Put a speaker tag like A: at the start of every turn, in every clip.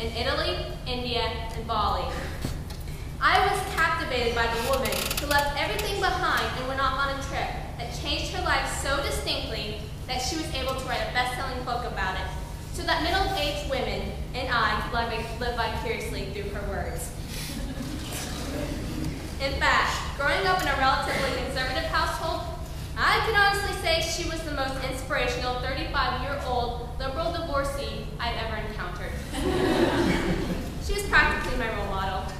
A: in Italy, India, and Bali. I was captivated by the woman who left everything behind and went off on a trip that changed her life so distinctly that she was able to write a best-selling book about it, so that middle-aged women and I could live, live vicariously through her words. In fact, growing up in a relatively conservative household, I can honestly say she was the most inspirational 35-year-old liberal divorcee I've ever encountered. she was practically my role model.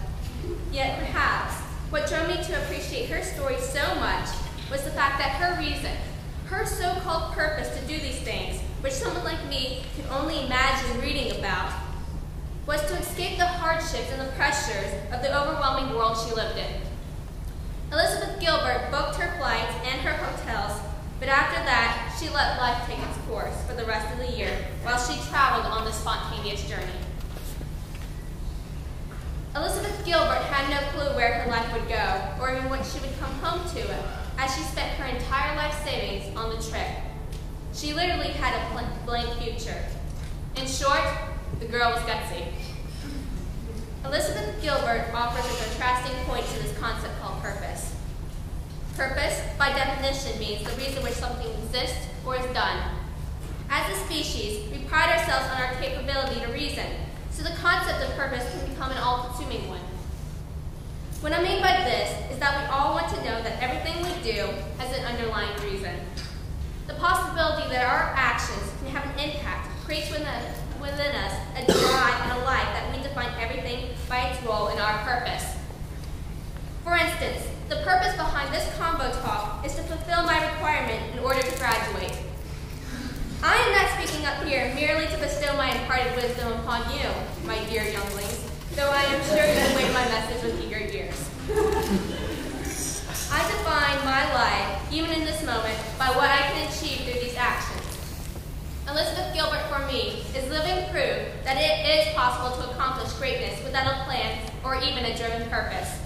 A: Yet perhaps what drove me to appreciate her story so much was the fact that her reason, her so-called purpose to do these things, which someone like me could only imagine reading about, was to escape the hardships and the pressures of the overwhelming world she lived in. Elizabeth Gilbert booked her flights and her hotels, but after that, she let life take its course for the rest of the year while she traveled on this spontaneous journey. Elizabeth Gilbert had no clue where her life would go, or even what she would come home to, as she spent her entire life savings on the trip. She literally had a blank future. In short, the girl was gutsy. Elizabeth Gilbert offers a contrasting point to this concept called purpose. Purpose, by definition, means the reason which something exists or is done. As a species, we pride ourselves on our capability to reason, so the concept of purpose can become an all-consuming one. What I mean by this is that we all want to know that everything we do has an underlying reason. The possibility that our actions can have an impact creates within, us a drive and a life that we define everything by its role in our purpose. For instance, the purpose behind this Convo talk is to fulfill my requirement in order to graduate. I am not speaking up here merely to bestow my imparted wisdom upon you, my dear younglings, though I am sure you await my message with eager ears. I define my life, even in this moment, by what I can achieve through these actions. Elizabeth Gilbert, for me, is living proof that it is possible to accomplish greatness without a plan or even a driven purpose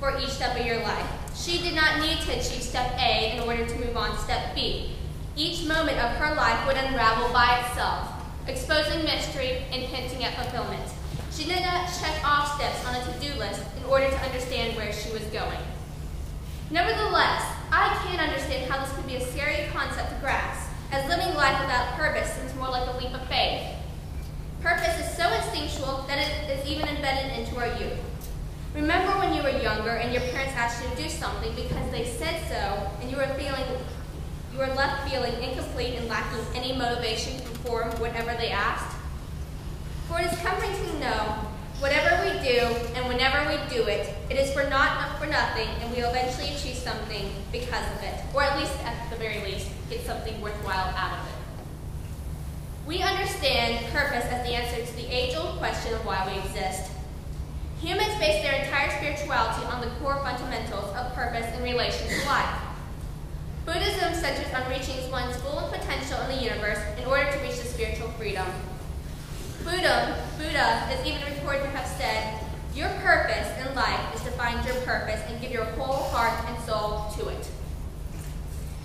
A: for each step of your life. She did not need to achieve step A in order to move on to step B. Each moment of her life would unravel by itself, exposing mystery and hinting at fulfillment. She did not check off steps on a to-do list in order to understand where she was going. Nevertheless, I can't understand how this could be a scary concept to grasp, as living life without purpose seems more like a leap of faith. Purpose is so instinctual that it is even embedded into our youth. Remember when you were younger and your parents asked you to do something because they said so, and you were feeling you are left feeling incomplete and lacking any motivation to perform whatever they asked? For it is comforting to know whatever we do and whenever we do it, it is for not for nothing and we eventually achieve something because of it, or at least at the very least, get something worthwhile out of it. We understand purpose as the answer to the age-old question of why we exist. Humans base their entire spirituality on the core fundamentals of purpose in relation to life. Buddhism centers on reaching one's full potential in the universe in order to reach the spiritual freedom. Buddha, Buddha is even reported to have said, your purpose in life is to find your purpose and give your whole heart and soul to it.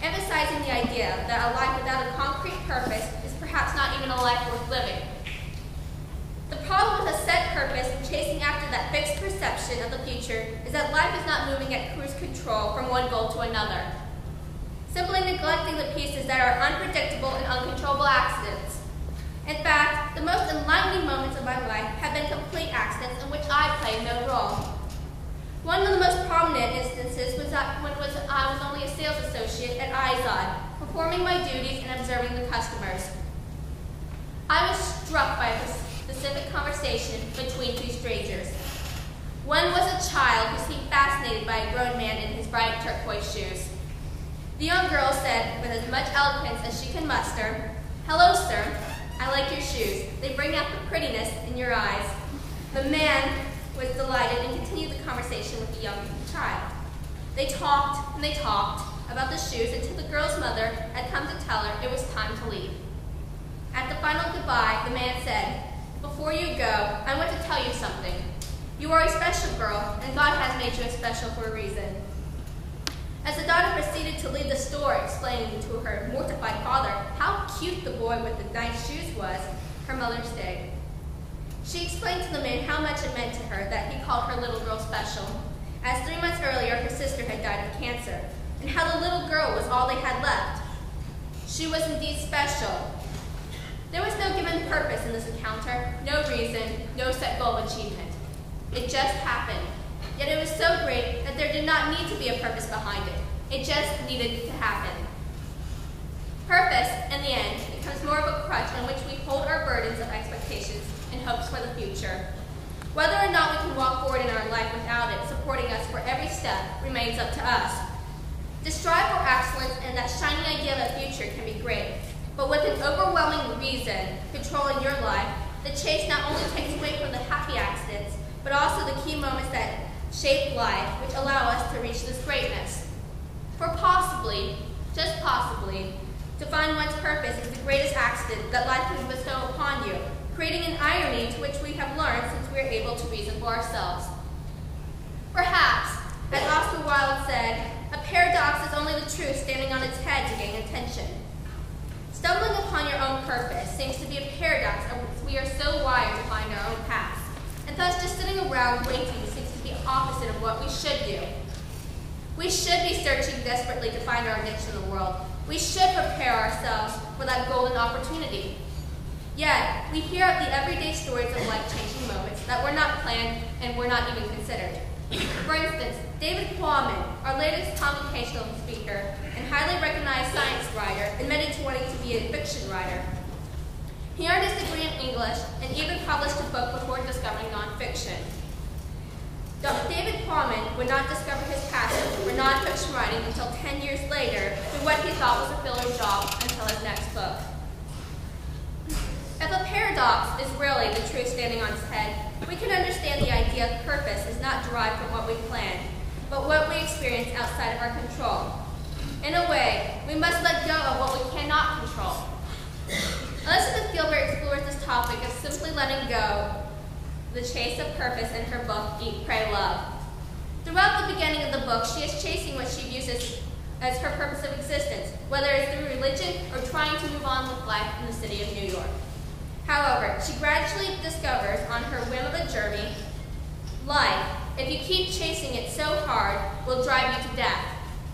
A: Emphasizing the idea that a life without a concrete purpose is perhaps not even a life worth living. The problem with a set purpose and chasing after that fixed perception of the future is that life is not moving at cruise control from one goal to another simply neglecting the pieces that are unpredictable and uncontrollable accidents. In fact, the most enlightening moments of my life have been complete accidents in which I played no role. One of the most prominent instances was that when was, I was only a sales associate at Izod, performing my duties and observing the customers. I was struck by a specific conversation between two strangers. One was a child who seemed fascinated by a grown man in his bright turquoise shoes. The young girl said, with as much eloquence as she could muster, Hello, sir. I like your shoes. They bring out the prettiness in your eyes. The man was delighted and continued the conversation with the young child. They talked and they talked about the shoes until the girl's mother had come to tell her it was time to leave. At the final goodbye, the man said, Before you go, I want to tell you something. You are a special girl, and God has made you special for a reason. As the daughter proceeded to leave the store, explaining to her mortified father cute the boy with the nice shoes was, her mother stayed. She explained to the man how much it meant to her that he called her little girl special, as three months earlier her sister had died of cancer, and how the little girl was all they had left. She was indeed special. There was no given purpose in this encounter, no reason, no set goal of achievement. It just happened. Yet it was so great that there did not need to be a purpose behind it. It just needed to happen. Purpose, in the end, becomes more of a crutch on which we hold our burdens of expectations and hopes for the future. Whether or not we can walk forward in our life without it supporting us for every step remains up to us. To strive for excellence and that shining idea of a future can be great, but with an overwhelming reason controlling your life, the chase not only takes away from the happy accidents, but also the key moments that shape life, which allow us to reach this greatness. For possibly, just possibly, to find one's purpose is the greatest accident that life can bestow upon you, creating an irony to which we have learned since we are able to reason for ourselves. Perhaps, as Oscar Wilde said, a paradox is only the truth standing on its head to gain attention. Stumbling upon your own purpose seems to be a paradox as we are so wired to find our own paths, and thus just sitting around waiting seems to be opposite of what we should do. We should be searching desperately to find our niche in the world. We should prepare ourselves for that golden opportunity. Yet, we hear of the everyday stories of life-changing moments that were not planned and were not even considered. For instance, David Quammen, our latest computational speaker and highly recognized science writer, admitted to wanting to be a fiction writer. He earned his degree in English and even published a book before discovering nonfiction. David Quammen would not discover his passion for nonfiction writing until 10 years later through what he thought was a filler job until his next book. If a paradox is really the truth standing on its head, we can understand the idea of purpose is not derived from what we plan, but what we experience outside of our control. In a way, we must let go of what we cannot control. Elizabeth Gilbert explores this topic of simply letting go the chase of purpose in her book, Eat, Pray, Love. Throughout the beginning of the book, she is chasing what she views as, as her purpose of existence, whether it's through religion or trying to move on with life in the city of New York. However, she gradually discovers on her whim of a journey, life, if you keep chasing it so hard, will drive you to death.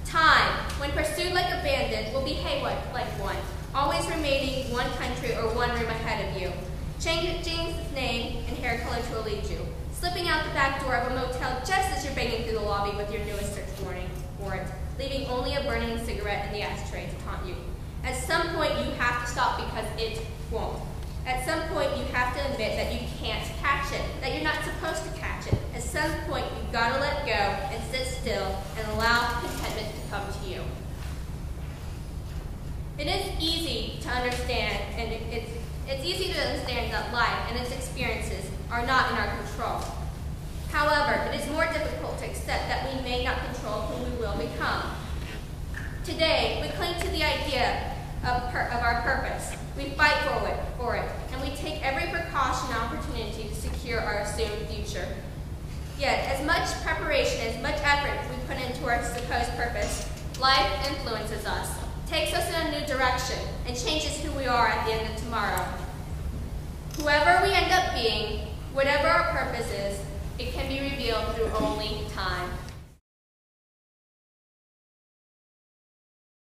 A: Time, when pursued like a bandit, will behave like one, always remaining one country or one room ahead of you, its name and hair color to elude you, slipping out the back door of a motel just as you're banging through the lobby with your newest search warning warrant, leaving only a burning cigarette in the ashtray to taunt you. At some point, you have to stop because it won't. At some point, you have to admit that you can't catch it, that you're not supposed to catch it. At some point, you've got to let go and sit still and allow contentment to come to you. It is easy to understand, and it's, it's easy to understand that life and its experiences are not in our control. However, it is more difficult to accept that we may not control who we will become. Today, we cling to the idea of, of our purpose, we fight for it, for it, and we take every precaution and opportunity to secure our assumed future. Yet, as much preparation, as much effort we put into our supposed purpose, life influences us, takes us in a new direction, and changes who we are at the end of tomorrow. Whoever we end up being, whatever our purpose is, it can be revealed through only time.